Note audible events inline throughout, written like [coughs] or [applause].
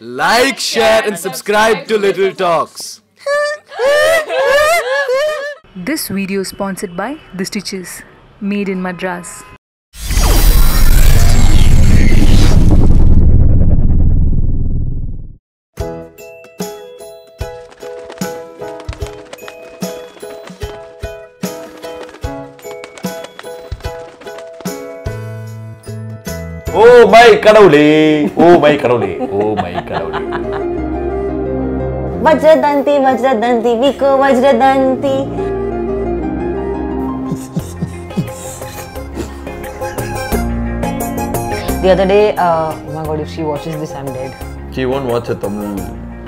Like, share, and subscribe to Little Talks. This video is sponsored by The Stitches, made in Madras. கடவுளே ஓ my கடவுளே ஓ my கடவுளே Vajradanti Vajradanti Vikho Vajradanti The other day, uh, oh my god, if she watches this, I'm dead. She won't watch it Tamil.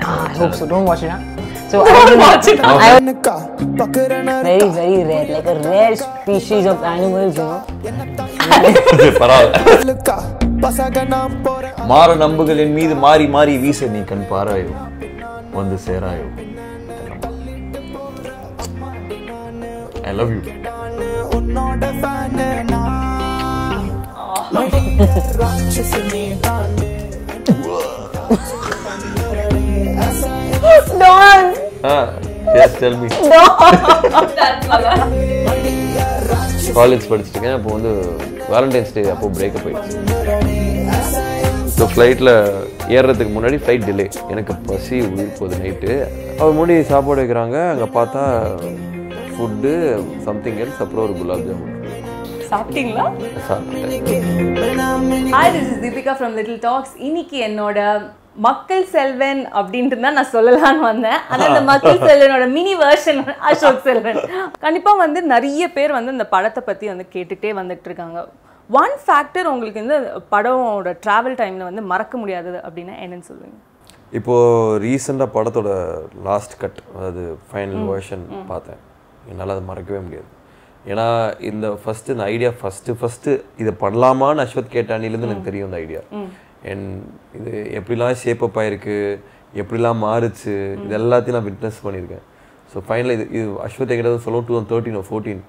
Ah, I hope so. Don't watch it, huh? So don't I don't watch it. I very very rare, like a rare species of animals, you know. மாற நம்புகளின் மீது மாறி மாறி வீச நீ கண் பாராயோ? வந்து சேராயோ? I love you Don't! Yes tell me college படிச்சுட்டு அப்போ வந்து வேலண்டைன்ஸ் டே அப்போ பிரேக்கப் ஆயிடுச்சு. ஸோ ஃப்ளைட்டில் ஏறுறதுக்கு முன்னாடி ஃப்ளைட் டிலே எனக்கு பசி உயிர் போகுது நைட்டு அவர் முன்னாடி சாப்பாடு வைக்கிறாங்க. அங்கே பார்த்தா ஃபுட்டு சம்திங் எல்ஸ் அப்புறம் ஒரு குலாப் ஜாமுன். சாப்பிட்டீங்களா? சாப்பிட்டேன். Hi this is Deepika from Little Talks இன்னைக்கு என்னோட மக்கள் செல்வன் அப்படின்ட்டு தான் நான் சொல்லலாம்னு வந்தேன். ஆனால் அந்த மக்கள் செல்வனோட மினி வெர்ஷன் அசோக் செல்வன். கண்டிப்பாக வந்து நிறைய பேர் வந்து இந்த படத்தை பற்றி வந்து கேட்டுகிட்டே வந்துட்டு இருக்காங்க. ஒன் ஃபேக்டர் உங்களுக்கு இந்த படமோட ட்ராவல் டைமில் வந்து மறக்க முடியாதது அப்படின்னா என்னன்னு சொல்லுவீங்க இப்போது ரீசெண்டாக படத்தோட லாஸ்ட் கட் அதாவது ஃபைனல் வெர்ஷன் பார்த்தேன். என்னால் அதை மறக்கவே முடியாது. ஏன்னா இந்த ஃபஸ்ட்டு இந்த ஐடியா ஃபஸ்ட்டு ஃபஸ்ட்டு இதை பண்ணலாமான்னு அஸ்வத் கேட்டானிலேருந்து எனக்கு தெரியும் இந்த ஐடியா அண்ட் இது எப்படிலாம் ஷேப் அப் ஆயிருக்கு எப்படிலாம் மாறுச்சு இது எல்லாத்தையும் நான் விட்னஸ் பண்ணியிருக்கேன். ஸோ ஃபைனலாக இது இது அஸ்வத் கிட்ட சொல்லுவோம் two thousand thirteen fourteen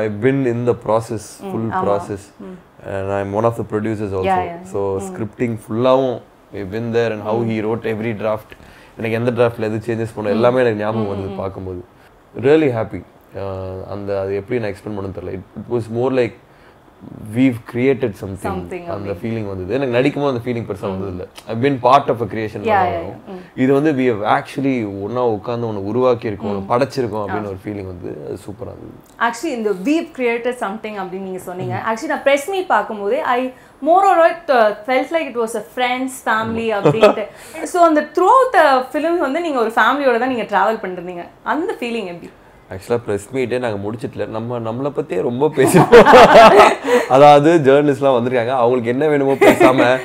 I've been in the process, full process, and I'm one of the producers also. Yeah, yeah. So scripting ஃபுல்லாகவும் we've been there and how he wrote every draft. எனக்கு எந்த டிராஃப்ட்ல எது changes பண்ண எல்லாமே எனக்கு ஞாபகம் வந்தது பார்க்கும்போது. ரியலி ஹாப்பி அந்த அது எப்படி நான் எக்ஸ்பிளைன் பண்ண தெரியல. It was more like we've created something அந்த ஃபீலிங் வந்தது. எனக்கு நடிக்கும்போது அந்த ஃபீலிங் பெருசாக வந்தது இல்லை I been part of a creation இது வந்து வி ஆக்சுவலி ஒன்றா உட்காந்து ஒன்று உருவாக்கி இருக்கோம் ஒன்று படைச்சிருக்கோம் அப்படின்னு ஒரு ஃபீலிங் வந்து அது சூப்பராக இருந்தது. ஆக்சுவலி இந்த வீவ் கிரியேட்டட் சம்திங் அப்படின்னு நீங்கள் சொன்னீங்க. ஆக்சுவலி நான் ப்ரெஸ் மீட் பார்க்கும்போது I more or it felt like it was a friends family அப்படின்ட்டு. [laughs] ஸோ அந்த த்ரூ த ஃபிலிம் வந்து நீங்கள் ஒரு ஃபேமிலியோட தான் நீங்கள் ட்ராவல் பண்ணிருந்தீங்க. அந்த ஃபீலிங் எப்படி? ஆக்சுவலாக ப்ரெஸ் மீட்டே நாங்கள் முடிச்சிட்டல. நம்ம நம்மளை பற்றியே ரொம்ப பேசிருக்கோம் அதாவது ஜேர்னலிஸ்ட்லாம் வந்திருக்காங்க. அவங்களுக்கு என்ன வேணுமோ பேசாம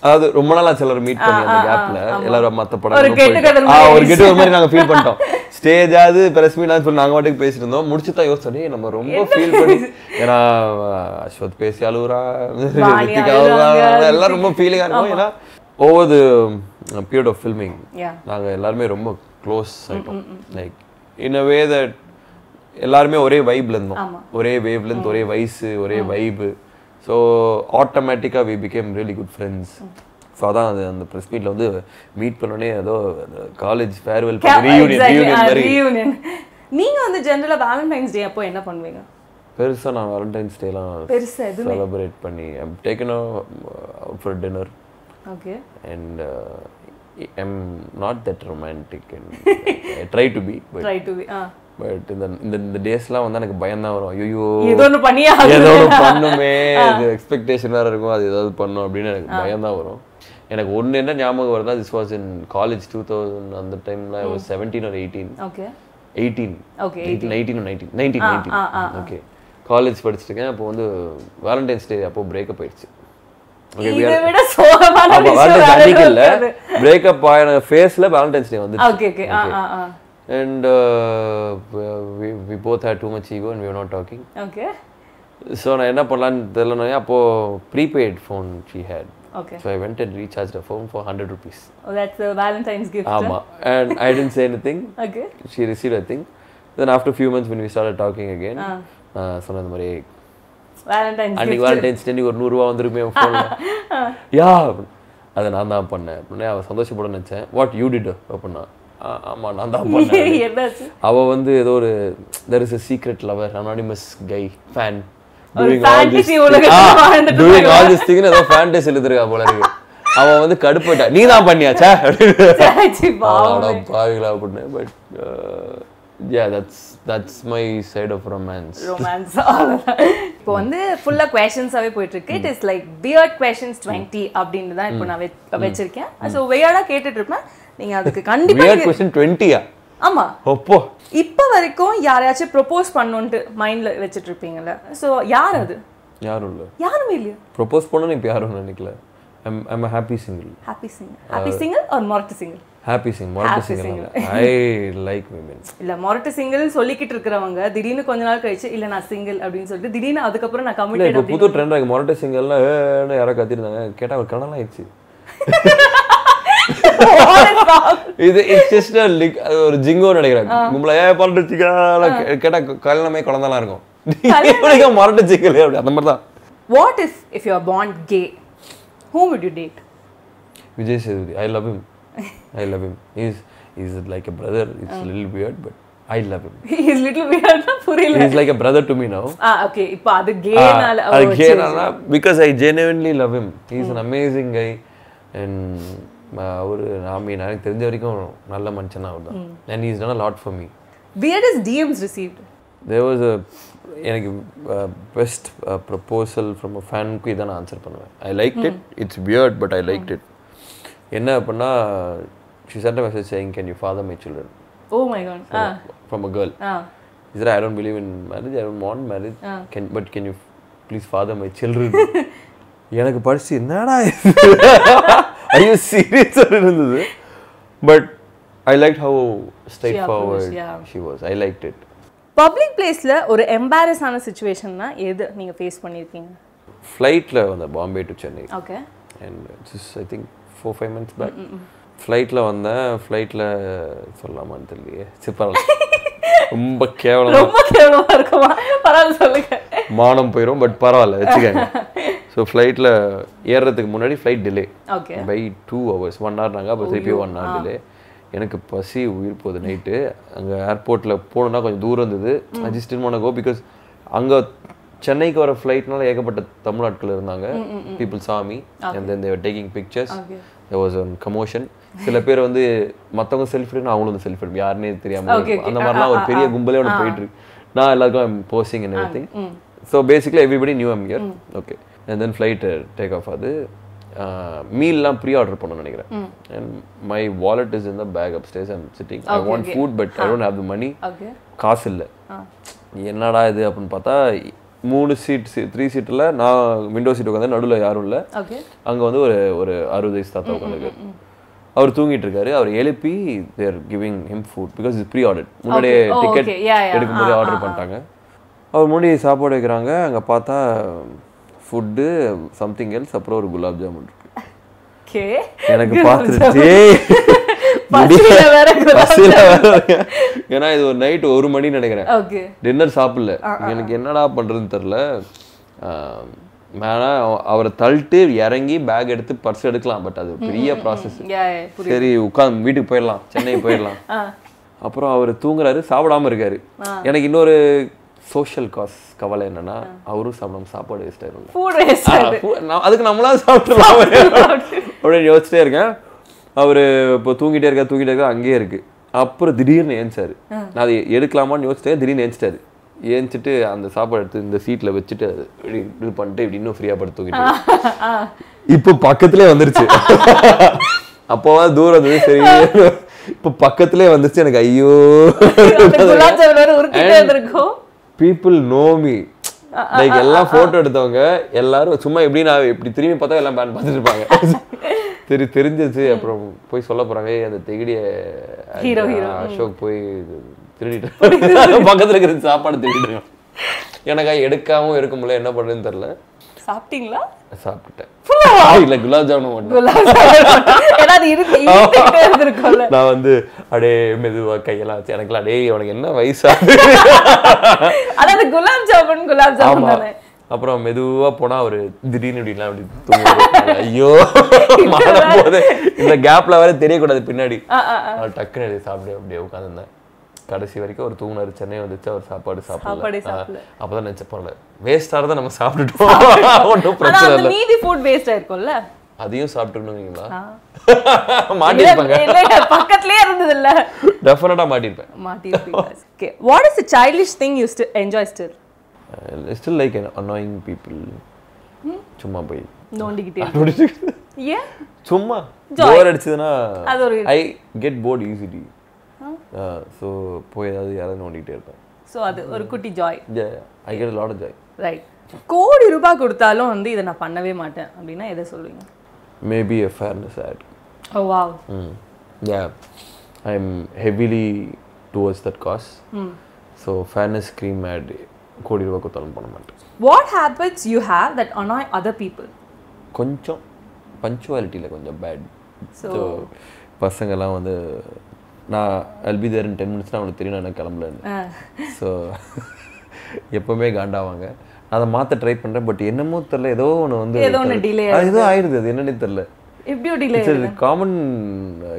அதாவது ரொம்ப நாளா சிலர் மீட் பண்ணி அந்த கேப்ல எல்லாரும் மத்த ஒரு படம் ஒரு கெட்டு மாதிரி நாங்க ஃபீல் பண்ணிட்டோம். ஸ்டேஜாவது பிரஸ் மீட்லாம் சொல்லி நாங்க வாட்டுக்கு பேசிட்டு இருந்தோம். முடிச்சு தான் யோசிச்சோம். "டேய், நம்ம ரொம்ப ஃபீல் பண்ணி ஏன்னா அஸ்வத் பேசி அழுவுறா. வாணி ரித்திகா அழுகுறா, எல்லாம் ரொம்ப ஃபீலிங்கா இருக்கும். ஏன்னா over the period of filming Yeah. நாங்க எல்லாருமே ரொம்ப க்ளோஸ் ஆயிட்டோம். Like in a way that எல்லாருமே ஒரே வைப்ல இருந்தோம். ஒரே இருந்து ஒரே வயசு ஒரே வைபு ஸோ ஆட்டோமேட்டிக்காக we became really good friends so அதான் அது அந்த ப்ரெஸ் மீட்டில் வந்து மீட் பண்ணோடனே ஏதோ காலேஜ் ஃபேர்வெல் ரீயூனியன் ரீயூனியன் மாதிரி. ரீயூனியன் நீங்க வந்து ஜென்ரலா வேலண்டைன்ஸ் டே அப்போ என்ன பண்ணுவீங்க? பெருசா நான் வேலண்டைன்ஸ் டேலாம் பெருசா எதுவுமே. செலிப்ரேட் பண்ணி I'm taken for dinner okay and I'm not that romantic try to be try to ah but இந்த இந்த இந்த டேஸ்லாம் வந்து எனக்கு பயம் தான் வரும். ஐயோ ஏதோ ஒன்று பண்ணியே ஏதோ. ஒன்று பண்ணுமே. இது எக்ஸ்பெக்டேஷன் வேற இருக்கும் அது ஏதாவது பண்ணும் அப்படின்னு எனக்கு பயம் தான் வரும். எனக்கு ஒன்று என்ன ஞாபகம் வருதா this was in college two thousand அந்த டைம்ல வாஸ் செவன்டீன் ஒரு eighteen okay eighteen Okay, eighteen eighteen nineteen nineteen nineteen okay college படிச்சுட்டு இருக்கேன் அப்போ வந்து வேலண்டைன்ஸ் டே அப்போ பிரேக்கப் ஆயிடுச்சு. பிரேக்கப் ஆன ஃபேஸ்ல வேலண்டைன்ஸ் டே வந்து okay okay and uh, we both had too much ego and we were not talking. Okay so நான் என்ன பண்ணலான்னு தெரியலனா அப்போது prepaid phone she had okay so I went and recharge a phone for hundred rupees that's Valentine's gift ஆமாம் and I didn't say anything okay she receive a thing then after few months when we started talking again நான் சொன்ன இந்த மாதிரி அன்னைக்கு Valentine's டே ஒரு நூறுரூவா வந்துருமே ஃபோனில் [laughs] யா அதை நான் தான் பண்ணேன். உடனே அவன் சந்தோஷப்பட நினச்சேன். வாட் யூ டிட் அப்படின்னா "ஆ, ஆமா நான் தான் [laughs] பண்ணேன். என்னாச்சு? அவ வந்து ஏதோ ஒரு there is a secret lover anonymous guy fan fantasy உலகத்துல வாழ்ந்துட்டு டூயிங். ஆல் திஸ் திங் ஏதோ ஃபேண்டசி எழுதிருக்கா போல இருக்கு. அவன் வந்து கடுப்பட்டா நீ தான் பண்ணியாச்சா. [laughs] அப்படின்னு பாவிகளா அப்படின்னு but yeah that's that's my side of romance romance இப்போ வந்து ஃபுல்லா கொஷின்ஸாவே போயிட்டு இருக்கு it is like weird questions twenty அப்படின்னு தான் இப்போ நான் வச்சிருக்கேன். ஸோ வெயர்டா கேட்டுட்டு இருப்பேன் நீங்க அதுக்கு கண்டிப்பா வியர்ட் இது- கொஸ்டின் டுவெண்ட்டியா ஆமா. ஒப்போ இப்போ வரைக்கும் யாரையாச்சும் ப்ரொபோஸ் பண்ணணுன்ட்டு மைண்ட்ல வச்சுட்டு இருப்பீங்கல்ல ஸோ யார் அது? யாரும் இல்லை. யாருமே இல்லையா? ப்ரொபோஸ் பண்ணணும்னு இப்போ யாரும் நினைக்கல. I'm I'm happy single happy single happy single ஒரு மொரட்டு சிங்கிள் ஹாப்பி சிங் மொரட்டு சிங்கிள் ஐ லைக் விமென் இல்ல மொரட்டு சிங்கிள் சொல்லிக்கிட்டு இருக்கிறவங்க திடீர்னு கொஞ்ச நாள் கழிச்சு இல்ல நான் சிங்கிள் அப்படின்னு சொல்லிட்டு திடீர்னு அதுக்கப்புறம் நான் கமிட்டட் இப்போ புது ட்ரெண்ட் ஆகி மொரட்டை சிங்கல்லாம் ஏன்னு யாரோ கத்திருந்தாங்க. கேட்டால் [laughs] ஒரு கணலாம் ஆயிடுச்சு இது இட்ஸ் ஜஸ்ட் லிக் ஒரு ஜிங்கோ நினைக்கிறேன். கும்பல ஏ பரட்டு சிக்கா கேட்டா கல்யாணமே குழந்தைலாம் இருக்கும். மொரட்டு சிக்கல் அப்படி அந்த மாதிரி தான். What if if you are born gay whom would you date? Vijay Sethupathi I love him. I love him. Is is like a brother. It's little weird but I love him. He is little weird [laughs] புரியல. Is like a brother to me now. Ah okay இப்போ அது கேனால அது கேனா because I genuinely love him. He is an amazing guy. And அவரு நான் மீன் எனக்கு தெரிஞ்ச வரைக்கும் நல்ல மனுஷனா அவர் தான். And is done a lot for me weirdest DMs received? There was a எனக்கு பெஸ்ட் ப்ரப்போசல் ஃப்ரம் அ ஃபேனுக்கு இதான் நான் ஆன்சர் பண்ணுவேன். I like it it's weird but I like it என்ன அப்படின்னா she sent message saying can you father my children my god. Ah from a girl that I don't believe in marriage, I don't want marriage. Can, but can you please father my children? [laughs] எனக்கு படிச்சு என்னடா ஐயோ [laughs] [laughs] serious இருந்தது. But I like how straightforward. She was I like it public பிளேஸ்ல ஒரு embarrass ஆன சுச்சுவேஷன்னா எது நீங்க ஃபேஸ் பண்ணிருக்கீங்க? ஃப்ளைட்டில் வந்தேன் Bombay to Chennai okay and just I think four five months back ஃப்ளைட்டில் வந்தேன். ஃப்ளைட்டில் சொல்லலாமான்னு தெரியலையே. சரி பரவாயில்ல. [laughs] ரொம்ப கேவலமாக ரொம்ப கேவலமா இருக்குமா? பரவாயில்ல சொல்லுங்க. மானம் போயிடும் பட் பரவாயில்ல வச்சுக்கோங்க. [laughs] ஸோ ஃப்ளைட்டில் ஏறுறதுக்கு முன்னாடி flight delay by two hours one hour நாங்கள் அப்புறம் திருப்பி ஒன் ஹவர் டிலே எனக்கு பசி உயிர் போகுது நைட்டு அங்கே ஏர்போர்ட்டில் போகணுன்னா கொஞ்சம் தூரம் இருந்தது. I just in go because அங்கே சென்னைக்கு வர ஃப்ளைட்னால ஏகப்பட்ட தமிழ்நாட்கள் இருந்தாங்க. பீப்புள் சாமி and then they were taking pictures was one commotion சில [laughs] பேர் வந்து மற்றவங்க செல்ஃபி எடுக்கணும் அவங்களும் வந்து செல்ஃபி எடுக்கும் யாருன்னே தெரியாம. அந்த மாதிரிலாம் ஒரு பெரிய கும்பலே ஒன்று போயிட்டு இருக்கு. நான் எல்லாருக்கும் posing and every thing so basically everybody knew me here okay and then flight take off ஆகுது மீல்லாம் ப்ரீ ஆர்டர் பண்ணணும்னு நினைக்கிறேன். And my wallet is in the bag upstairs I'm sitting I want food but I don't have the money காசு இல்லை. என்னடா இது அப்படின்னு பார்த்தா மூணு சீட் த்ரீ சீட்டில் நான் விண்டோ சீட் உட்காந்து நடுவில் யாரும் இல்லை. ஓகே அங்கே வந்து ஒரு ஒரு அறுபது வயசு தாத்தா உட்காந்துருக்கு அவர் தூங்கிட்டு இருக்காரு. அவர் எழுப்பி they're giving him food because is pre order முன்னாடியே டிக்கெட். எடுக்கும்போதே ஆர்டர் பண்ணிட்டாங்க. அவர் முன்னாடி சாப்பாடு வைக்கிறாங்க. அங்கே பார்த்தா ஃபுட்டு சம்திங் எல்ஸ் அப்புறம் ஒரு குலாப் ஜாமுன். ஓகே. எனக்கு [laughs] [laughs] வேற [laughs] ஏன்னா இது ஒரு நைட் ஒரு மணி நினைக்கிறேன். டின்னர் சாப்பிடல. எனக்கு என்னடா பண்றதுன்னு தெரில மேனா அவரை தள்ளிட்டு இறங்கி பேக் எடுத்து பர்ஸ் எடுக்கலாம். பட் அது பெரிய ப்ராசஸ் சரி உட்காந்து வீட்டுக்கு போயிடலாம். சென்னை போயிடலாம். அப்புறம் அவர் தூங்குறாரு சாப்பிடாம இருக்காரு. எனக்கு இன்னொரு சோஷியல் காஸ் கவலை என்னன்னா அவரும் சாப்பிடாம சாப்பாடு வேஸ்ட் ஆயிரும் அதுக்கு நம்மளா சாப்பிடலாம் அப்படின்னு யோசிச்சிட்டே இருக்கேன். அவரு இப்போ தூங்கிட்டே இருக்கா தூங்கிட்டே இருக்கா அங்கேயே இருக்கு. அப்புறம் திடீர்னு ஏஞ்சாரு. நான் அதை எடுக்கலாமான்னு யோசிச்சேன் திடீர்னு ஏஞ்சிட்டாரு. ஏஞ்சிட்டு அந்த சாப்பாடு எடுத்து இந்த சீட்ல வச்சுட்டு இப்படி இது பண்ணிட்டு இப்படி இன்னும் ஃப்ரீயா படுத்து தூங்கிட்டு இப்போ பக்கத்திலே வந்துருச்சு. அப்போவாது தூரம் இருந்தது சரி. இப்போ பக்கத்திலே வந்துருச்சு எனக்கு ஐயோ. பீப்புள் நோ மீ லைக் எல்லாம் போட்டோ எடுத்தவங்க எல்லாரும் சும்மா எப்படி நான் இப்படி திரும்பி பார்த்தா எல்லாம் பேன் பார்த்துட்டு இருப்பாங்க சரி [laughs] தெரிஞ்சிச்சு அப்புறம் போய் சொல்ல போறாங்க "ஏய், அந்த தெகிடிய. அசோக் போய் திருடிட்டு [laughs] பக்கத்துல இருக்கிற சாப்பாடு திருடிட்டு எனக்கு எடுக்காம இருக்க முடியல என்ன பண்றதுன்னு தெரியல. சாப்பிட்டீங்களா? சாப்பிட்டுட்டேன் இல்ல குலாப் ஜாமுன் மட்டும். நான் வந்து அடே மெதுவா கையெல்லாம் வச்சு எனக்குலாம் டேய் உனக்கு என்ன வயசாகுது அதாவது குலாப் ஜாமுன் குலாப் ஜாமுன் அப்புறம் மெதுவா போனா அவரு திடீர்னு இப்படிலாம் அப்படி. ஐயோ [laughs] மாறும் போது இந்த கேப்ல வேற தெரியக்கூடாது பின்னாடி. டக்குன்னு சாப்பிட்டு அப்படியே உட்காந்துருந்தேன் கடைசி வரைக்கும் ஒரு தூங்குனாரு சென்னை வந்துச்சு அவர் சாப்பாடு சாப்பாடே சாப்பிடல. அப்பதான் நினைச்சேன் பரவாயில்ல. வேஸ்டாக தான் நம்ம சாப்பிட்டுட்டோம். ஒன்றும் பிரச்சனை இல்லை. மீதி ஃபுட் வேஸ்ட் ஆயிருக்கும்ல அதையும் சாப்பிட்டுக்கணுங்களா [laughs] இல்ல, மாட்டிருப்பாங்க பக்கத்துலயே இருந்தது இல்ல டெஃபினட்டா மாட்டிருப்பேன் மாட்டிருப்பீங்க okay what is the childish thing you still enjoy still still like annoying people சும்மா போய். நோண்டிக்கிட்டே [laughs] ஏன்? சும்மா. Bore அடிச்சதுன்னா I get bored easily so போய் ஏதாவது யாராவது நோண்டிக்கிட்டே இருப்பேன். சோ அது ஒரு குட்டி joy I get lot joy right கோடி ரூபாய் கொடுத்தாலும் வந்து இதை நான் பண்ணவே மாட்டேன். அப்படின்னா எதை சொல்லுவீங்க maybe a fairness ad oh wow yeah I am heavily towards that cause so fairness cream ad கோடி ரூபா கொடுத்தாலும் பண்ண மாட்டேன். What habits you have that annoy other people கொஞ்சம் பஞ்சுவாலிட்டியில் கொஞ்சம் பேட் ஸோ பசங்கெல்லாம் வந்து நான் அல்பி தேர் இன் டென் மினிட்ஸ்னால் அவனுக்கு தெரியும் நான் கிளம்பலன்னு. ஸோ எப்போவுமே காண்டாவாங்க. அதை மாற்ற ட்ரை பண்ணுறேன் பட் என்னமோ தெரில ஏதோ ஒன்று வந்து ஏதோ ஆயிடுது அது என்னன்னே தெரில எப்படியோ டிலே காமன்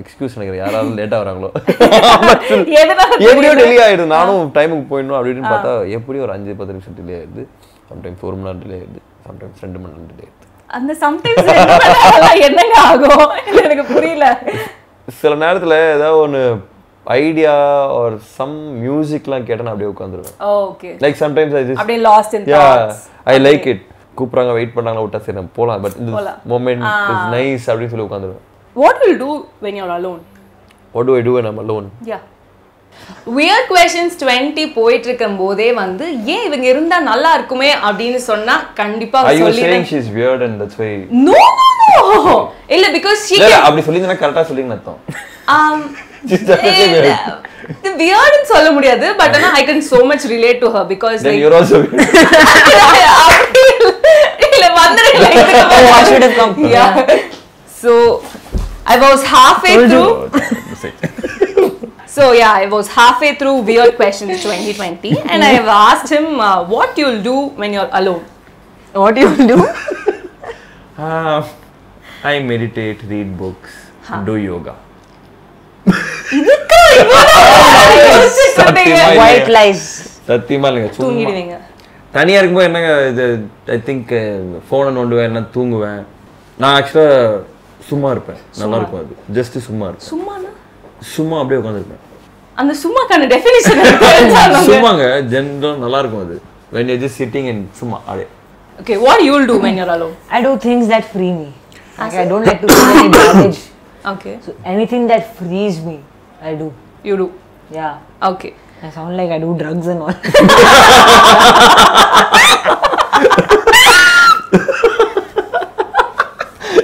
எக்ஸ்கியூஸ் நினைக்கிறேன் யாராவது லேட்டாக வராங்களோ. [laughs] எப்படியோ டிலே ஆயிடுது நானும் டைமுக்கு போயிடணும் அப்படி இப்படின்னு பார்த்தா எப்படியும் ஒரு அஞ்சு பத்து நிமிஷம் டிலே ஆயிடுது சம்டைம்ஸ் ஒரு மணி நேரம் டிலே ஆயிடுது சம்டைம்ஸ் ரெண்டு மணி நேரம் டிலே ஆயிடுது. அந்த சம்டைம்ஸ் [laughs] என்னங்க ஆகும்? எனக்கு புரியல. சில நேரத்துல ஏதாவது ஒன்று ஐடியா ஒரு சம் மியூசிக்லாம் கேட்டா நான் அப்படியே உட்காந்துருவேன் okay like sometimes I just அப்படியே lost in yeah I like it கூப்பிட்றாங்க வெயிட் பண்ணாங்க விட்டா சரி நம்ம போகலாம் பட் இந்த. மொமெண்ட் இஸ் நைஸ் அப்படின்னு சொல்லி உட்காந்துருவேன் what will do when you're alone what do I do நம்ம lone yeah weird questions twenty போயிட்டு இருக்கும் போதே வந்து ஏன் இவங்க இருந்தா நல்லா இருக்குமே? அப்படின்னு சொன்னா கண்டிப்பா யூ சொல்லி Saying she is weird and that's why no no இல்ல பிகாஸ் ஷீ இல்ல அப்படி சொல்லிங்கன்னா கரெக்டா சொல்லிங்கன்னு அர்த்தம் um [laughs] She's definitely weird. வியர்ட்னு சொல்ல முடியாது பட் ஆனா I can so much relate to her because then you're also [laughs] weird. இல்ல வந்துருங்க [laughs] Oh, I should have come. yeah so i was halfway through so yeah i was halfway through weird questions 2020 and i have asked him uh, what you'll do when you're alone What you will do? Uh, I meditate, read books, do yoga. சத்தியமா இல்லைங்க. சும்மா தூங்கிடுவீங்க தனியா இருக்கும்போது என்னங்க இது I think ஃபோனை நோண்டுவேன் என்ன தூங்குவேன் நான் ஆக்சுவலா சும்மா இருப்பேன் நல்லா இருக்கும் அது ஜஸ்ட் சும்மா இருப்பேன் சும்மானா சும்மா அப்படியே உட்காந்துருப்பேன் அந்த சும்மாக்கான டெஃபினிஷன் சும்மாங்க ஜென்ரல் நல்லா இருக்கும் அது when you're just sitting in சும்மா அப்படியே okay what you'll do when you're alone? I do things that free me. Like I don't like to feel any [coughs] damage. okay So anything that frees me, I do. you do Yeah. okay I sound like I do drugs and all. [laughs]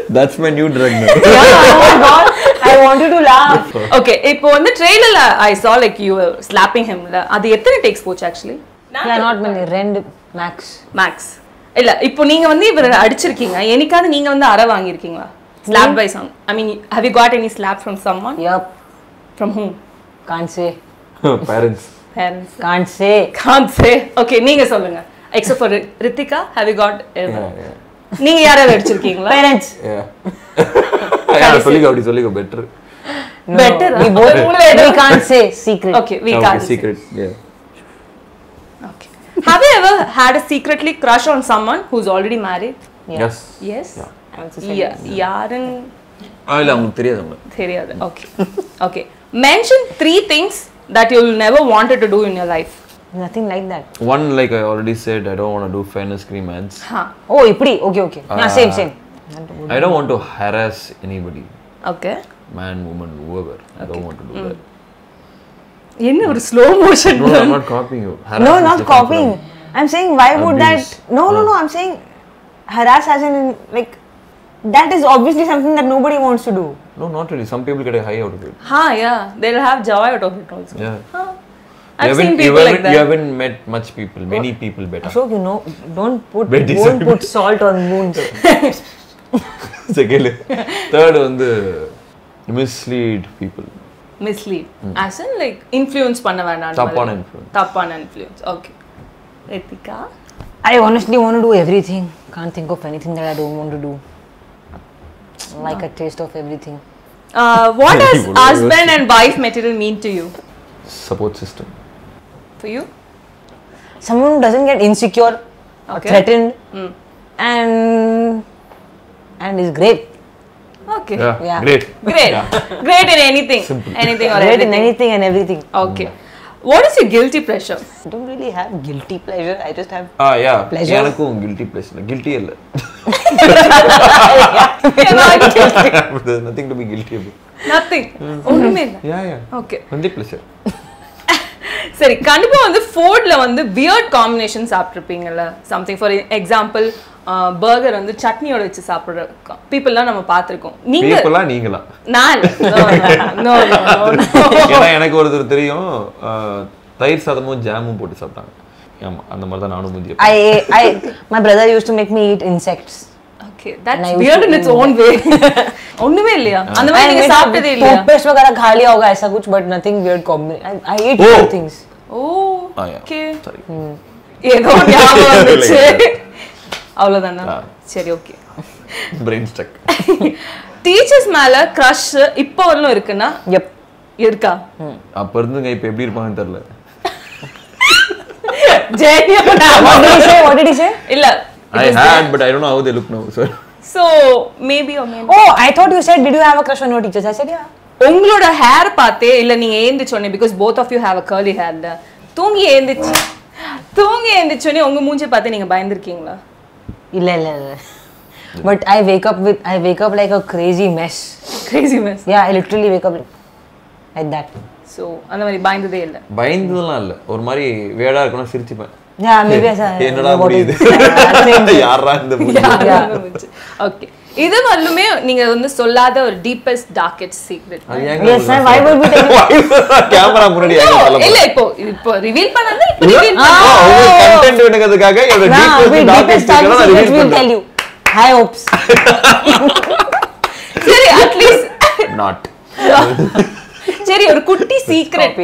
that's my new drug now. oh my god, I wanted to laugh. Okay இப்போ வந்து ட்ரெய்லர்ல I saw like you slapping ஹிம்ல அது எத்தனை tax போச்சு actually Yeah, not many. Rend max. Max இல்ல இப்போ நீங்க வந்து இவர் அடிச்சிருக்கீங்க என்னைக்காவது நீங்க வந்து அறை வாங்கியிருக்கீங்களா slap by some I mean have you got any slap from someone Yup. From whom Can't say. parents parents Can't say. Can't say okay நீங்க சொல்லுங்க except for Rithika have you got. நீங்க யாராவது அடிச்சிருக்கீங்களா yeah, [laughs] சொல்லிக்கோ அப்படி சொல்லிக்கோ. உள்ள we எதுவும்- can't say secret. Okay we can secret. Yeah. Okay have you ever had a secretly crush on someone who's already married Yes. Yes I also said யாருன்னு ஆ இல்லை அவங்களுக்கு தெரியாது அவங்க தெரியாது okay okay mention three things that you will never wanted to do in your life Nothing like that. One, like I already said, I don't want to do fairness cream ads. ஹா Oh, இப்படி. Okay, okay. Yeah, same, same. I don't want to harass anybody, okay man, woman, whoever. I don't want to do that. என்ன ஒரு slow motion No, I'm not copying you. Harass No, is not different copying. I'm saying why would that? Abuse. No, no, no. I'm saying harass as in like that is obviously something that nobody wants to do. From, no, not really. Some people get a high out of it. Ha yeah they will have joy out of it also Yeah. I've you seen haven't, you people like haven't, you that. haven't met much people, many people better. Ashok, you know, don't put Very don't put salt on wounds. [laughs] Second, third வந்து mislead people. Mislead us in like influence பண்ண வேண்டாம் தப்பான influence. தப்பான influence okay Ritika I honestly want to do everything. Can't think of anything that I don't want to do. Like a taste of everything. Uh, what does இவ்வளவு [laughs] husband and wife material mean to you? Support system For you? Someone who doesn't get insecure, or Okay. threatened, and and is great. Okay. Yeah. Great Great. Great in anything. Anything or Great in everything. anything and everything. Okay. What is your guilty pleasure? I don't really have guilty pleasure. I just have. Ah yeah Pleasure. எனக்கும் guilty place இல்லை guilty இல்லை [laughs] nothing to be guilty Nothing. ஒண்ணுமே இல்ல. Yeah yeah Okay. Only pleasure சரி கண்டிப்பா வந்து ஃபோர்ட்ல வந்து weird combination சாப்பிட்ருப்பீங்கல்ல something for example burger வந்து சட்னியோட வச்சு சாப்பிடுற பீப்புள்லாம் நம்ம பார்த்துருக்கோம் நீங்க பீப்புளா நீங்களா நான் No, no, no, no. ஏன்னா [laughs] எனக்கு ஒருத்தர் தெரியும் ஆ, தயிர் சாதமும் ஜாமும் போட்டு சாப்பிட்டாங்க ஆமா அந்த மாதிரி தான் நானும் முந்தி I, I, my brother used to make me eat insects. Okay, that's And I used weird to in its do own way. ஒண்ணுமே இல்லையா அந்த மாதிரி நீங்க சாப்பிட்டதே இல்லையா टूथपेस्ट वगैरह खा लिया होगा ऐसा कुछ but nothing weird combination. I, I eat Oh. weird things. O. Okay Sorry. ஏதோ ஞாபகம் வந்துச்சு அவ்வளவுதானா சரி ஓகே பிரெயின் ஸ்டக் டீச்சர்ஸ் மேல க்ரஷ் இப்போ வரலும் இருக்குன்னா? Yep. இருக்கா? அப்ப இருந்துங்க இப்ப எப்படி இருப்பாங்கன்னு தெரியல. [laughs] [laughs] Say? இல்ல. I hate but I don't know how they look now so so maybe or maybe. Oh, I thought you said, did you have a crush on your teachers? I said, yeah. உங்களோட hair பார்த்தே இல்ல நீங்க ஏந்திச்சோனே because both of you have a curly ஹேர்ல தூங்கி ஏந்திச்சு தூங்கி ஏந்திச்சோனே உங்க மூஞ்சி பார்த்து நீங்க பயந்துருக்கீங்களா? Illa, illa, illa. But I wake up with, I wake up like a crazy mess. Crazy mess Yeah, I literally wake up like, like that. So அந்த மாதிரி பயந்ததே இல்ல. பயந்ததெல்லாம் இல்ல. ஒரு மாதிரி வேடா இருக்கணும் சிரிச்சுப்பேன். என்னடா முடியுது [laughs] யாரா இந்த ஓகே இது வந்துமே நீங்க வந்து சொல்லாத ஒரு டீப்பஸ்ட் டார்க்கெஸ்ட் சீக்ரெட்? கேமரா முன்னாடி இல்ல இப்போ ரிவீல் பண்ணது ரிவீல் கண்டென்ட் என்னோட டீப்பஸ்ட் நான் ரிவீல். [laughs] சரி அட்லீஸ்ட் நாட் [laughs] சரி ஒரு குட்டி சீக்ரெட்.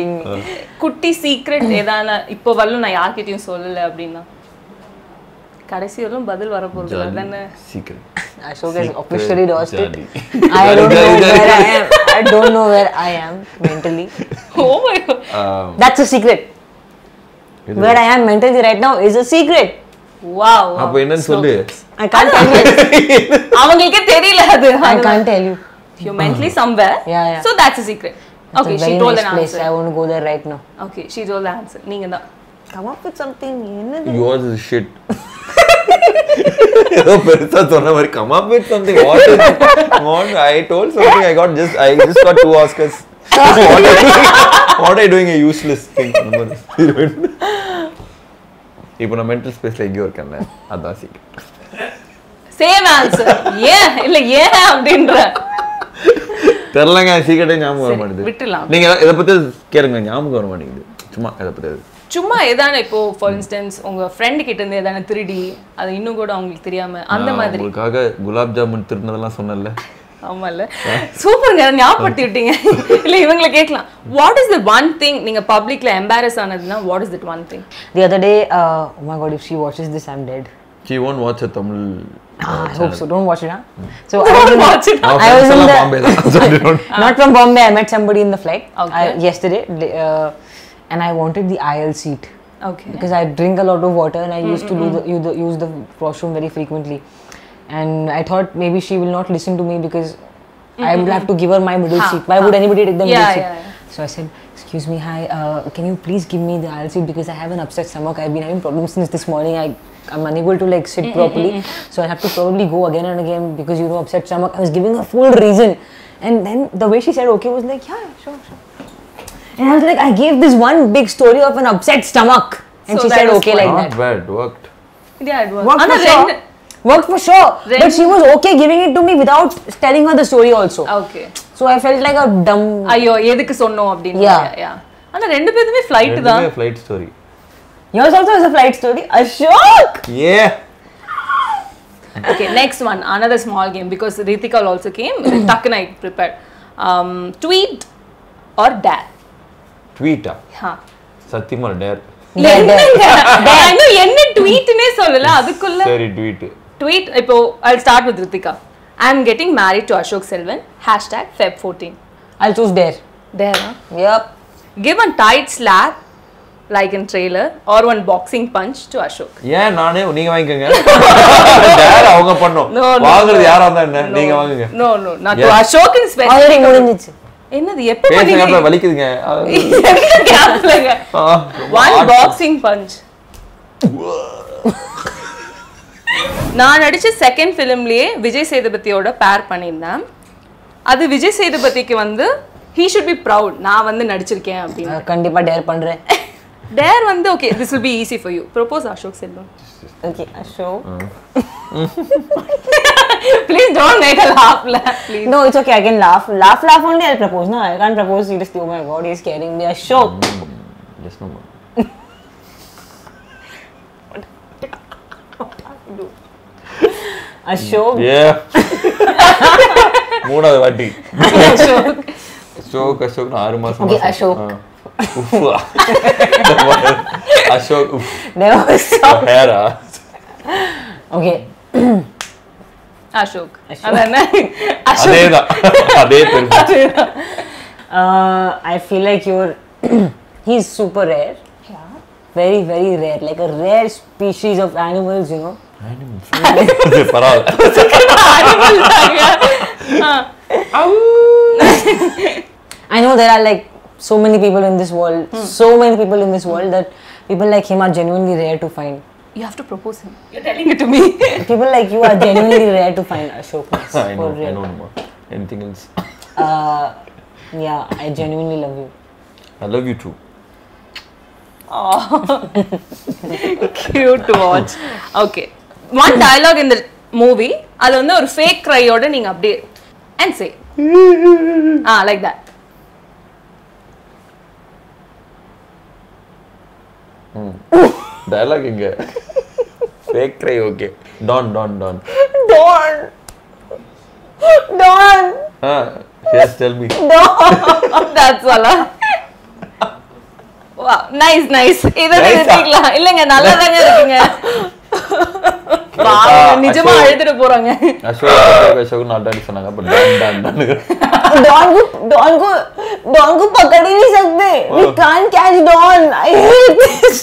குட்டி சீக்ரெட் ஏதான இப்போ வரலும் நான் யார்கிட்டயும் சொல்லல அப்படின்னா? கடைசி வரலும் பதில் வர போறது தானே சீக்கிரம் Ashok has officially lost it. Jolly. I don't know Jolly, jolly. where I am. I don't know where I am mentally. Oh my That's a secret. Where I am mentally right now is a secret. Wow அப்ப என்னன்னு சொல்லு I can't tell you. அவங்களுக்கே தெரியல அது I can't tell you. you mentally somewhere Yeah, yeah. so that's a secret It's okay a she very told nice an place. answer I want to go there right now. okay she told the answer நீங்க தான் Come up with something. என்னது? is shit ஏதோ பெருசா சொன்ன மாதிரி come up with something what is what I told something I got just I just got two Oscars what are you doing, what are you doing a useless thing அந்த மாதிரி. இப்போ நான் mental ஸ்பேஸ்ல எங்கேயோ இருக்கேன்ல அதான் சீக்கிரம் சேம் ஆன்சர் ஏன் இல்ல ஏன் அப்படின்ற தெரிலங்க சீக்கிரட்டே ஞாபகம் வர மாட்டேங்குது விட்டுடலாம். நீங்க இதை பத்தி கேளுங்க ஞாபகம் வர மாட்டேங்குது சும்மா இதை பத்தி. சும்மா எதான இப்போ ஃபார் இன்ஸ்டன்ஸ் உங்க ஃப்ரெண்ட் கிட்ட இருந்து எதான திருடி அது இன்னும் கூட அவங்களுக்கு தெரியாம அந்த மாதிரி உங்களுக்காக குலாப் ஜாமுன் திருடினதெல்லாம் சொன்னேன்ல ஆமால சூப்பருங்க ஞாபகப்படுத்தி விட்டீங்க இல்ல இவங்களை கேட்கலாம் what is the one thing நீங்க பப்ளிக்ல embarrass ஆனதுன்னா what is that one thing The other day, uh, oh my god, if she watches this, I'm dead. she won't watch a Tamil Ah, I hope so. Don't watch it, huh? So I was in watch it. Our I was friends in எல்லாம் the- Bombay தான் [laughs] Sorry, don't- Not from Bombay. I met somebody in the flight Okay. I, yesterday, uh, and I wanted the aisle seat Okay. because I drink a lot of water and I mm, used to mm, do mm. the, use the use the washroom very frequently. And I thought maybe she will not listen to me because I will have to mm-hmm. give her my middle Ha, seat. Why would anybody take the middle seat? yeah, yeah. So I said, "Excuse me, hi. Uh, can you please give me the aisle seat because I have an upset stomach. I've been having problems since this morning. I I'm unable to like sit properly, so I have to probably go again and again because you know upset stomach. I was giving a full reason, and then the way she said okay was like, yeah, yeah, sure, sure. And I was like, I gave this one big story of an upset stomach, and So she that said was okay like not that. bad worked Worked ஆனா for sure. ரெண்டு Worked for sure. But Then- she was okay giving it to me without telling her the story also. Okay So I felt like a dumb. ஐயோ எதுக்கு சொன்னோம் அப்படின்னு Yeah. yeah. ஆனா ரெண்டு பேருமே flight தான் ரெண்டுமே flight story Yours also is a flight story. Ashok! yeah okay next one another small game because Ritika also came [coughs] டக்குன்னு I prepared um, tweet or dare huh. சத்தியமா டேர் [laughs] என்ன ட்வீட்னே சொல்லல அதுக்குள்ள. சரி ட்வீட் ட்வீட் இப்போ I start with Rithika I am getting married to Ashok Selvan hashtag Feb fourteen I'll choose dare. தேரா Yep. Give an tight slap like in trailer or one boxing punch to Ashok ஏன் நானே நீங்க வாங்கிக்கோங்க. [laughs] Dare அவங்க பண்ணோம். வாங்குறது. யாரா இருந்தா என்ன? நீங்க வாங்குங்க. நோ நோ நான். அசோக் இன் Already முடிஞ்சிச்சு. என்னது எப்ப பண்ணீங்க வலிக்குதுங்க. ஒன். பாக்ஸிங் பஞ்ச் நான் நடிச்ச செகண்ட் ஃபிலிம்லயே விஜய் சேதுபதியோட பேர் பண்ணியிருந்தேன். அது விஜய் சேதுபதிக்கு வந்து ஹீ ஷுட் பி ப்ரவுட் நான் வந்து நடிச்சிருக்கேன் அப்படின்னு. கண்டிப்பா டேர் பண்றேன். [laughs] டேர் வந்து okay this will be easy for you propose Ashok Selvam okay Ashok [laughs] please don't make a லாஃப்ல please No, it's okay. I can laugh. Laugh, laugh only. I'll propose. No, I can't propose seriously. Oh my god, he's scaring me. Ashok. Yes, no, ma'am. [laughs] Ashok. Yeah. மூணாவது வாட்டி அசோக் அசோக் ஆறு மாசம் Okay, Ashok. Ashok உஃப் There was some. Hera Okay. Ashok அதானே அசோக் அதேதான் அதே பெருமை Uh, I feel like you're. he's super rare. Very, very rare. Like a rare species of animals, you know. [laughs] பரவாயில்ல [laughs] [laughs] I know there are like so many people in this world, so many people in this world that people like him are genuinely rare to find. you have to propose him you're telling it to me [laughs] People like you are genuinely rare to find, Ashok. [laughs] Yes, I know, for I real. know more. Anything else? Uh, yeah, I genuinely love you. I love you too. [laughs] cute to watch okay one dialogue in the movie அது வந்து ஒரு fake க்ரையோட நீங்க அப்படியே and say ah like that Dialogue எங்க? Fake try okay Don Don Don Don! Don! Ah yes tell me that's all வா nice nice இத Nice-ஆ? நிறுத்திக்கலாம். இல்லங்க நல்லா தாங்க இருக்கீங்க. பாவம், நிஜமா Ashok. அழுதுட்டு போறாங்க அசோக் அசோக் அசோக் நான் டாடி சொன்னாங்க but Don Don Don Don को Don को Don को पकड़ ही नहीं सकते. We can't catch Don. I hate this.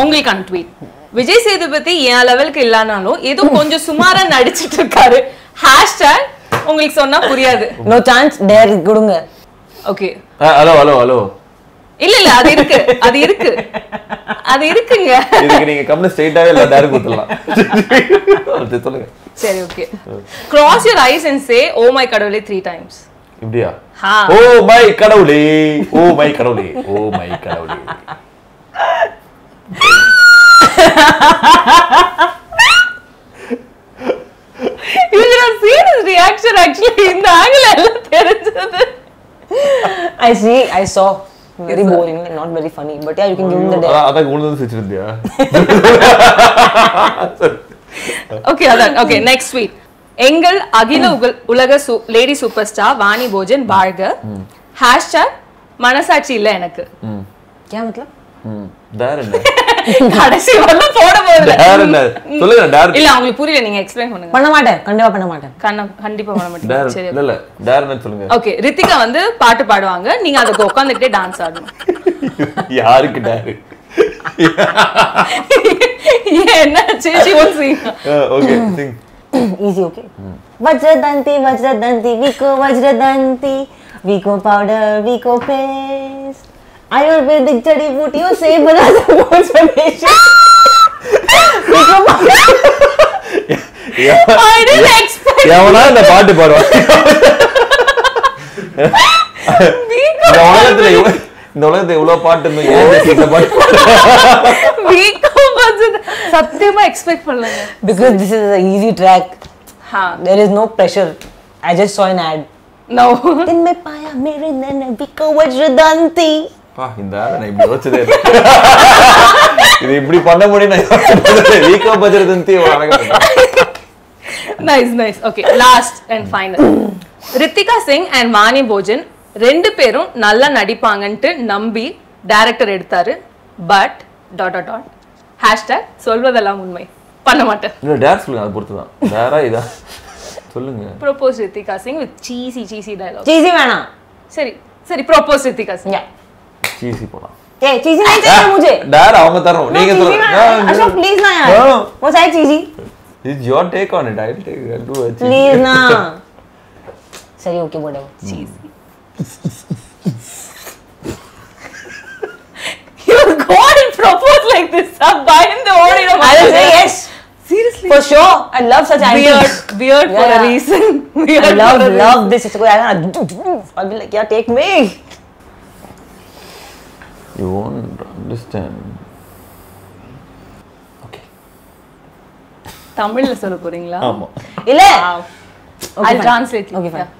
உங்களுக்கான ட்வீட் விஜய் சேதுபதி என் லெவலுக்கு இல்லனாலும் ஏதோ கொஞ்சம் சுமாரா நடிச்சிட்டு இருக்காரு ஹேஷ்டேக் உங்களுக்கு சொன்னா புரியாது. No chance. Dare கொடுங்க. ஓகே ஹலோ ஹலோ ஹலோ இல்ல இல்ல அது இருக்கு அது இருக்கு. அது இருக்குங்க. இதுக்கு நீங்க கம்மல் ஸ்ட்ரைட்டாவே இல்ல டேரக்ட் கொடுத்துடலாம். சொல்லுங்க. சரி okay cross your eyes and say oh my கடவுளே த்ரீ டைம்ஸ் இப்படியா? ஓ மை கடவுளே ஓ மை கடவுளே ஓ மை கடவுளே [laughs] you should ரியாக்ஷன் ஆக்சுவலி இந்த ஆங்கிள் எல்லாம் தெரிஞ்சது. I see I saw very boring not very funny but you can give the அத உழுது செஞ்சிருந்தியா ஓகே அதான். ஓகே நெக்ஸ்ட் வீக் எங்கள் அகில உலக lady super star Vani Bhojan வாழ்க ஹேஷ்டாக் மனசாட்சி இல்லை எனக்கு. ஏன் மத்தலப் ம். டேர் என்ன? [laughs] கடைசி வரலாம் போட போகுது டேர் என்ன? சொல்லுங்க டேர் இல்ல அவங்களுக்கு புரியல நீங்க எக்ஸ்பிளைன் பண்ணுங்க. பண்ண மாட்டேன் கண்டிப்பா பண்ண மாட்டேன். கண்டிப்பா பண்ண டேர் மாட்டீங்க சரி இல்ல இல்ல. டேர் என்ன சொல்லுங்க? ஓகே ரித்திகா வந்து பாட்டு பாடுவாங்க. நீங்க அதுக்கு உட்காந்துக்கிட்டே டான்ஸ் ஆடணும். [laughs] யாருக்கு dare sing. Okay sing easy okay. vajradanti vajradanti vico vajradanti vico powder vico paste. ayurvedic जड़ी बूटियों से बना बहुत foundation vico powder I didn't expect எவனா இந்த பாட்டு பாடுவான் இந்த உலகத்துல இவ்வ- இந்த உலகத்துல இவ்வளவு பாட்டு இருந்தும் ஏன் ஜெஸ்ட் இந்த பாட்டு Vico Vajra- சத்தியமா எக்ஸ்பெக்ட் பண்ணலங்க because this is an easy track ஹா there is no pressure I just saw an ad no दिन में पाया मेरे नैन vico vajradanti பா இந்த ஆளை நான் இப்படி யோசிச்சதே இல்லை. இது இப்படி பண்ண முடியும் நான். Vicco. Nice nice okay last and final Ritika Singh and Vani Bhojan ரெண்டு பேரும் நல்லா நடிப்பாங்கன்ட்டு நம்பி டைரக்டர் எடுத்தாரு. But dot dot dot hashtag சொல்வதெல்லாம் உண்மை. பண்ண மாட்டேன். இல்லை டேர் சொல்லுங்க அதை பொறுத்து தான் டேரா இதா சொல்லுங்க. Propose Ritika Singh with cheesy cheesy dialogue cheesy வேணாம். சரி சரி ப்ரோபோஸ் ரித்திகா சிங் चीज़ ही बोला क्या चीज़ नहीं चाहिए मुझे डर आओ मैं तरह नहीं तो अशोक प्लीज़ ना यार वो सारी चीज़ ही is your take on it I will take I do please ना सही ओके बोले वो चीज़ you go and propose like this up by in the order of I will say yes Seriously? For sure. I love such antics. Weird, weird yeah. for a reason. Weird I love, for a love reason. this. It's like, I'll be like, yeah, take me. You won't understand okay reason. தமிழ்ல சொல்ல போறீங்களா? ஆமா. இல்ல! I'll translate. you. Okay, fine. Yeah.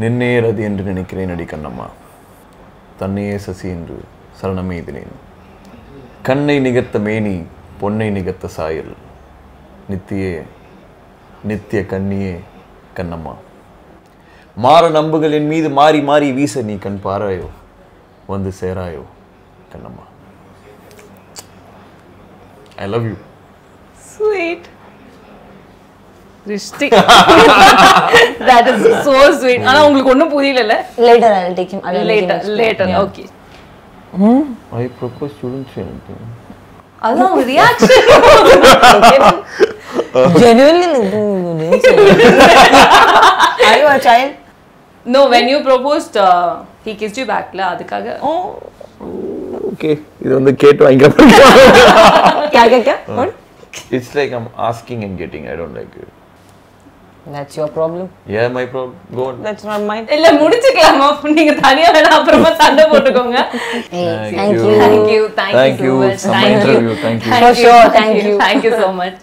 நின்னே ரதி என்று நினைக்கிறேன் அடி கண்ணம்மா. தன்னையே சசி என்று சரணமெய்தினேன் கண்ணை நிகர்த்த மேனி பொன்னை நிகர்த்த சாயல். நித்தியே நித்திய கண்ணியே கண்ணம்மா. மாற நம்புகள் என் மீது மாறி மாறி வீச நீ கண் பாராயோ? வந்து சேராயோ? Kannamma I love you Sweet. Rishti. that is so sweet. ஆனா உங்களுக்கு ஒண்ணும் புரியல later I'll take him I'll make him later I propose students எனக்கு அதான் ரியாக்ஷன் you பேக்ல அதுக்காக ஓகே இது வந்து It's வாங்கிக்க it's like I'm asking and getting I don't like it That's your problem. Yeah, my problem. Go on. That's not mine. இல்ல முடிச்சுக்கலாமா நீங்க தனியா வேணா அப்புறமா சண்டை போட்டுக்கோங்க. Thank you. Thank you. Thank you. Thank you. Thank you. Thank you so much.